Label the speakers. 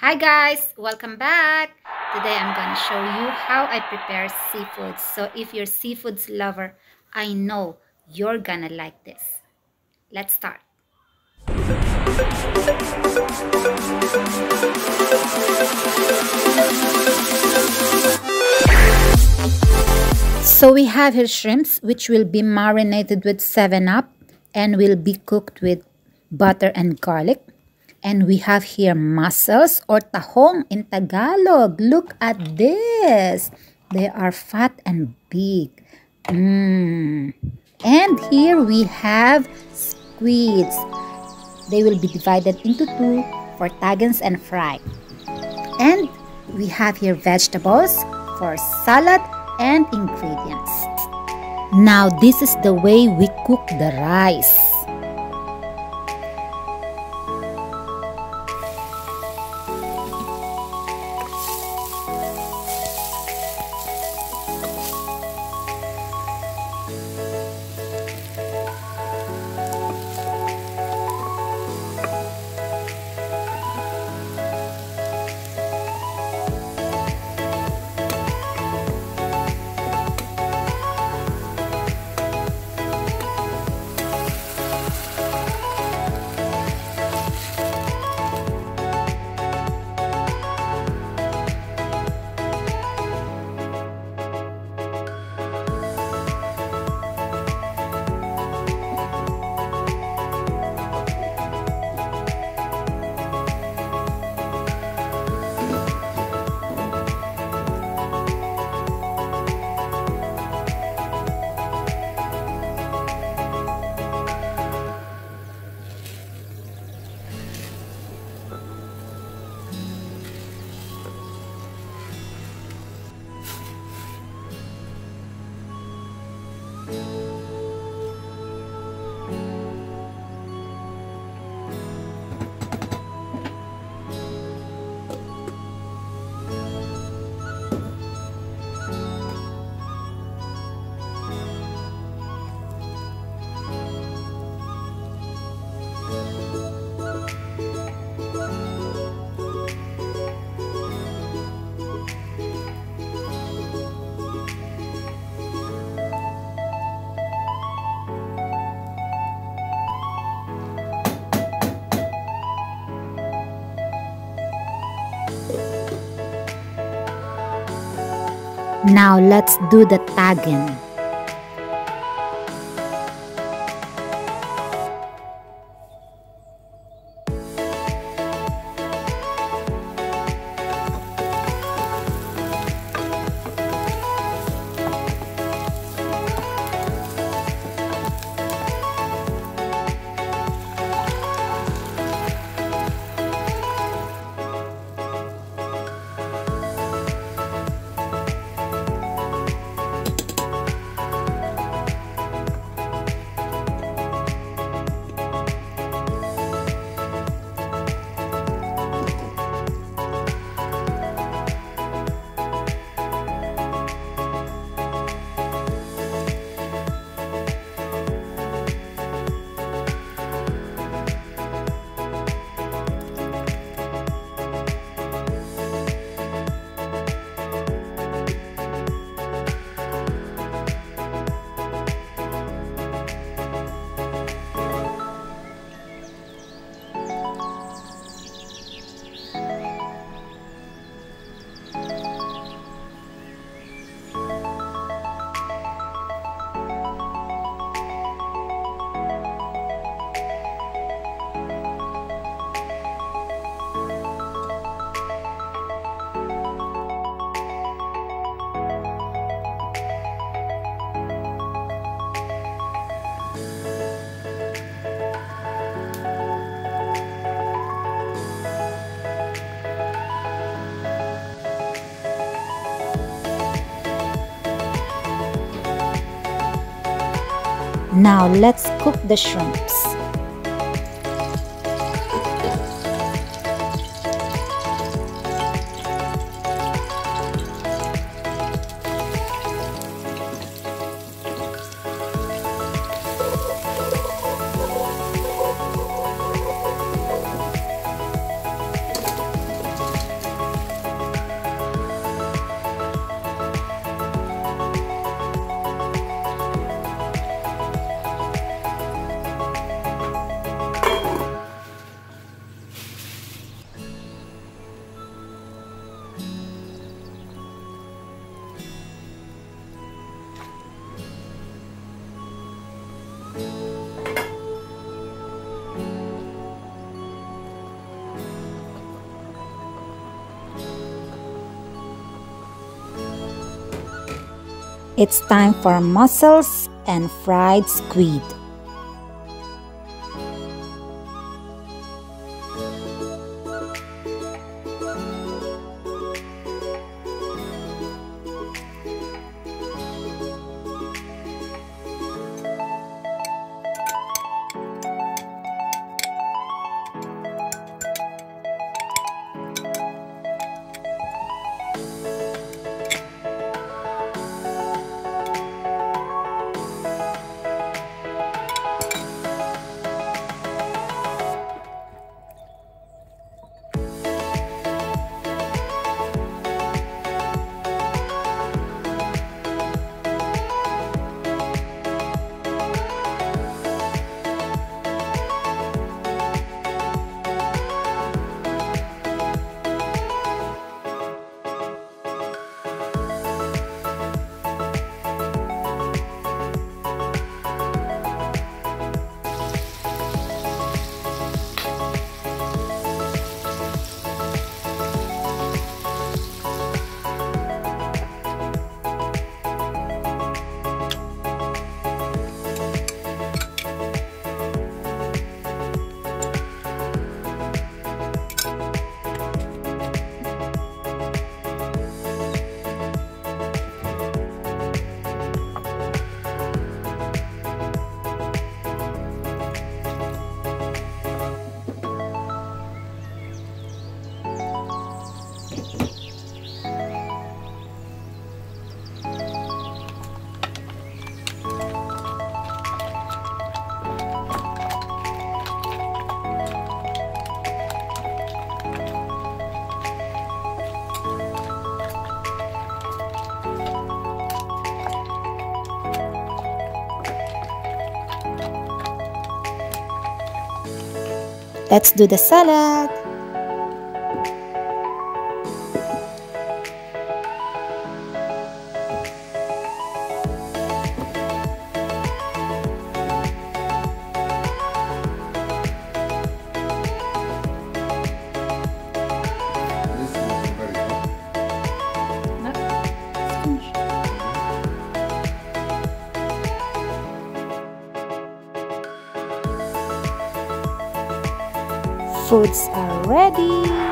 Speaker 1: Hi guys, welcome back. Today I'm gonna show you how I prepare seafood. So if you're seafoods lover, I know you're gonna like this. Let's start. So we have here shrimps which will be marinated with 7-Up and will be cooked with butter and garlic. And we have here mussels or tahong in Tagalog. Look at this. They are fat and big. Mmm. And here we have squids. They will be divided into two for tagens and fry. And we have here vegetables for salad and ingredients. Now this is the way we cook the rice. Now let's do the tagen. Now let's cook the shrimps. It's time for mussels and fried squid. Let's do the salad. Foods are ready.